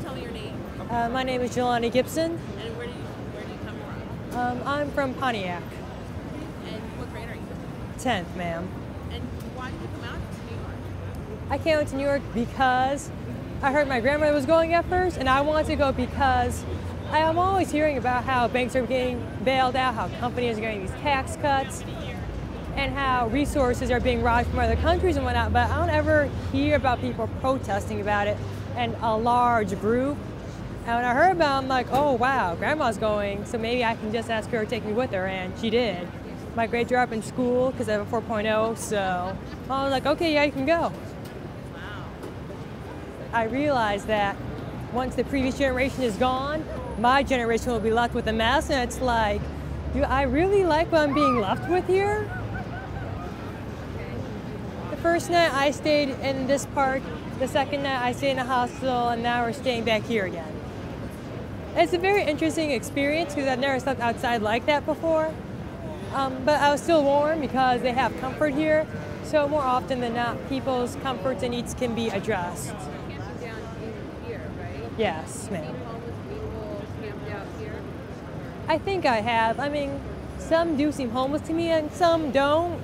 you tell me your name? Uh, my name is Jelani Gibson. And where do you where do you come from? Um, I'm from Pontiac, And what grade are you? 10th, ma'am. And why did you come out to New York? I came out to New York because I heard my grandmother was going at first, and I wanted to go because I am always hearing about how banks are getting bailed out, how companies are getting these tax cuts, and how resources are being robbed from other countries and whatnot, but I don't ever hear about people protesting about it and a large group. And when I heard about it, I'm like, oh wow, grandma's going, so maybe I can just ask her to take me with her, and she did. My grade are up in school because I have a 4.0, so I was like, okay, yeah, you can go. Wow. I realized that once the previous generation is gone, my generation will be left with a mess, and it's like, do I really like what I'm being left with here? The first night I stayed in this park, the second night I stayed in a hostel, and now we're staying back here again. It's a very interesting experience because I've never slept outside like that before. Um, but I was still warm because they have comfort here. So more often than not, people's comforts and needs can be addressed. Yes, ma'am. I think I have. I mean, some do seem homeless to me and some don't.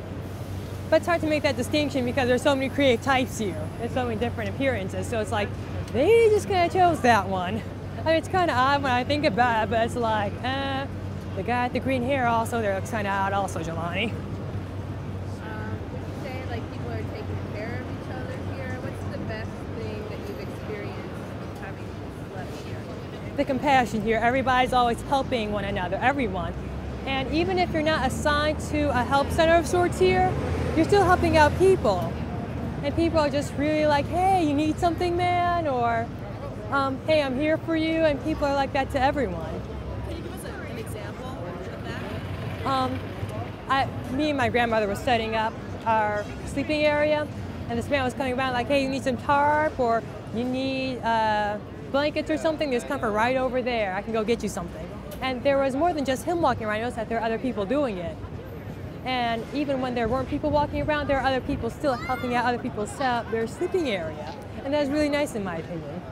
But it's hard to make that distinction because there's so many creative types here. There's so many different appearances. So it's like, they just kind of chose that one. I mean, it's kind of odd when I think about it, but it's like, eh, the guy with the green hair also, there looks kind of odd also, Jelani. Um, would you say like people are taking care of each other here? What's the best thing that you've experienced having slept here? the compassion here. Everybody's always helping one another, everyone. And even if you're not assigned to a help center of sorts here, you're still helping out people. And people are just really like, hey, you need something, man? Or, um, hey, I'm here for you. And people are like that to everyone. Can you give us a, an example of that? Um, I, me and my grandmother were setting up our sleeping area, and this man was coming around like, hey, you need some tarp or you need uh, blankets or something. There's comfort right over there. I can go get you something. And there was more than just him walking around. I noticed that there are other people doing it. And even when there weren't people walking around, there are other people still helping out other people set up uh, their sleeping area. And that was really nice in my opinion.